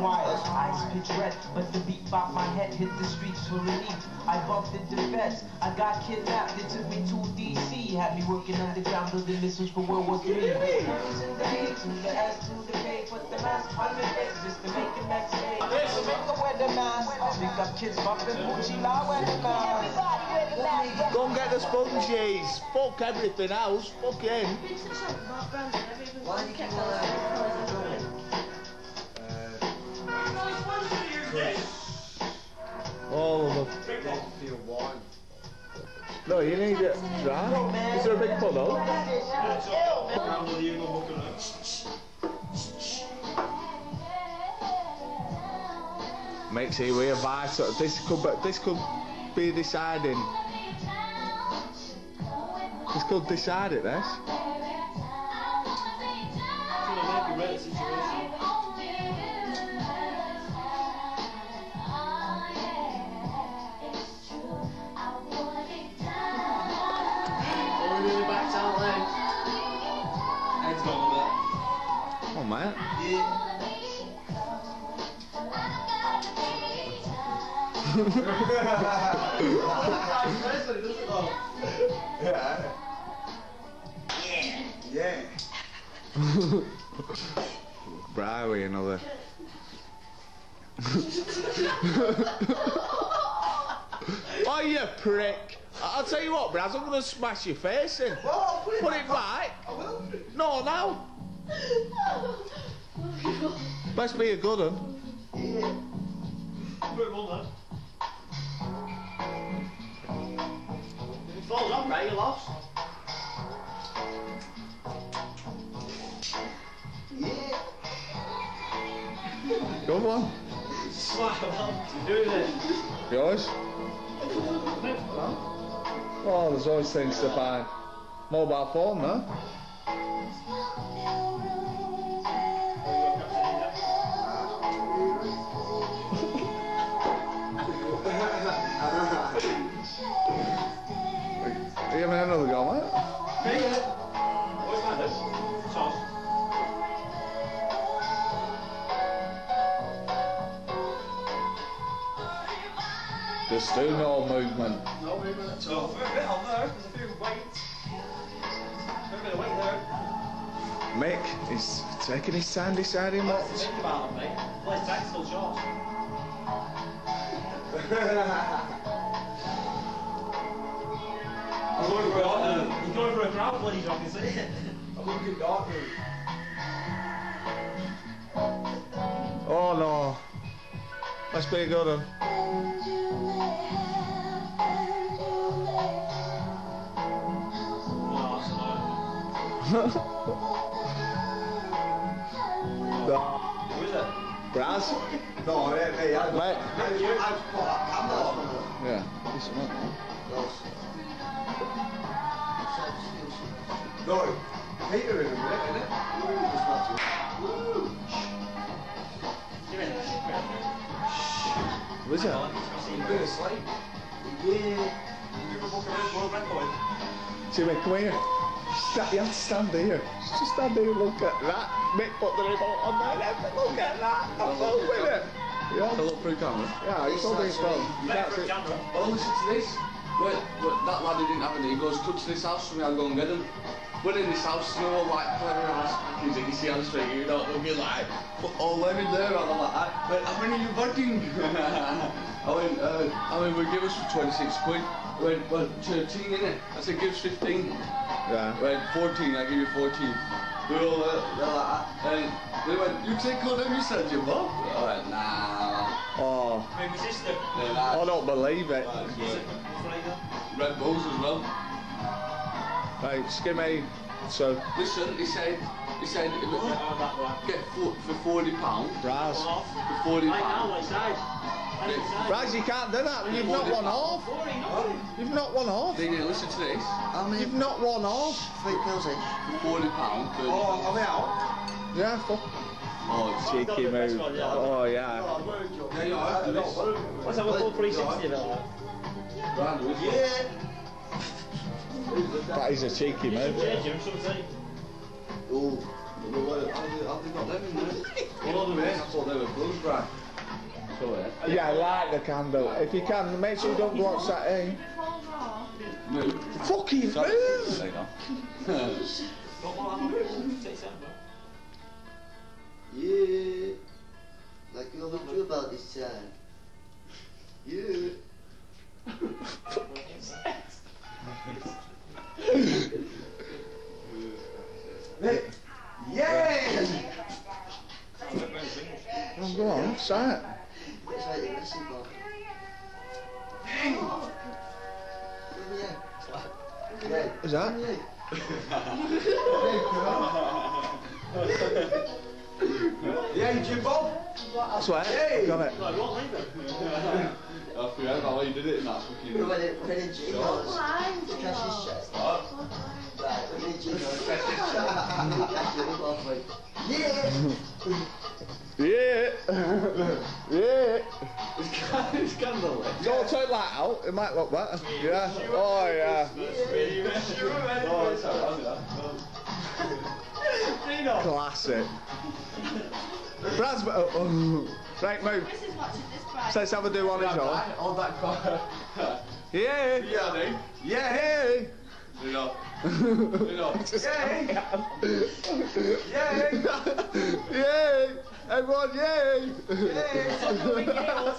wires, eyes pitch red, but the beat bop my head hit the streets for relief. I bumped into feds, I got kidnapped, it took me to DC, had me working underground building missiles for World War Three. Years and days, to the S to the put the mask on the face just to make the next day. So make a weather mask, pick up kids bumping Gucci La weather mask. Go and get the sponges. Fuck everything else. Fucking. Why do you keep Oh, no, you need it. Right? Is there a big puddle? Makes it we advice. So this could be, this could be deciding. This could decide it. This. Yeah. Bribery another. oh you prick! I'll tell you what, Braz, I'm gonna smash your face in. Oh, well, put it, Put it back. I will. No, now. Must be a good one. Yeah. Put him on there. If it falls off, right, you're lost. Yeah. Good one. Smile, you're doing it. Yours? Oh, there's always things to find. Mobile phone, no? You having another go, mate? What's that, this? Sauce. Just do no movement. No movement at all. A bit on there, there's a few weights. A bit of weight there. Mick is taking his time deciding what. Lots to think about them, mate. Play tactical shots. Going for a room. You're going for a crowd bloody job, is it? I'm going for a dark room. Oh no. Be a good one. No, not. Who is it? Braz? No, yeah, me. I, Mate. I, I just put a camera on them. Yeah. This one. Eh? No, Peter in a minute, innit? Just not too. Give it. Was it? You've been asleep. Yeah. Give a book of world record. Jimmy, come here. Sta- you have to stand here. Just stand here and look at that. Mick put the remote on there. Then look at that. I'm full with it. Yeah. To look through camera. Yeah, he's holding his phone. You Better can't see. camera. Oh, listen to this. Wait, wait, that lad who didn't have any, he goes, cut to this house for me, I'll go and get him. We're in this house, you know, like, clever ass. He's like, you see, I'm straight, you know, looking like, oh, let me there. And I'm like, I, how many are you working? I went, uh, I mean, we give us for 26 quid. I went, well, 13, innit? I said, give us 15. Yeah. I went, 14, I give you 14. They're all, uh, they're like, and they went, you take all them, you said, you what? I went, nah. Oh. I mean, resistant. They're like, I don't believe it. Red Bulls as well. Right, skimmy. So, Listen, he said, he said, if it- Oh, that get four, for forty pound, Braz. Off. for forty Right now, pound. right side. Right you can't do that. You've not one off. You've not one off. Then listen to this, How many? You've not one off. Three pills each. for forty pound. thirty Oh, pound. are we out? Yeah, fuck. Oh, it's. Cheeky move. Oh, yeah. Yeah, you are. Do this. What's that? We'll go 360 about Brand new, isn't it? Yeah. That is a cheeky that. You move. change him. Ooh. But they, got them in there? All the way, I thought they were close, right? Yeah. Yeah, light the candle. If you can, make sure you don't go outside. Eh? Move. Fucking Sorry. move! There you go. Got one on the Take December. Yeah. Like you're not sure about this time. Yeah. Yeah! Oh, go on, say it. It's like the missing Bob. Come Is that? Come here. Yeah, Jim Bob! That's what. Hey! Got it. No, what leave it? I forgot about how you did it in that fucking... When it, when it jingles, catch his chest. Right, when it jingles, catch his chest. Catch it above, like, yeah! Yeah. yeah. It's candle lit. Don't turn that out. It might look better. Yeah. Oh yeah. Oh, it's alright, I'll do that. Classic. Brad's. Oh, oh. Right, move. This is watching this bright. So let's have a do on his own. On that corner. Yeah. Yeah, dude. Yeah. You know. You know. Just Yeah. Yeah. Yay! Everyone, yay! Yeah.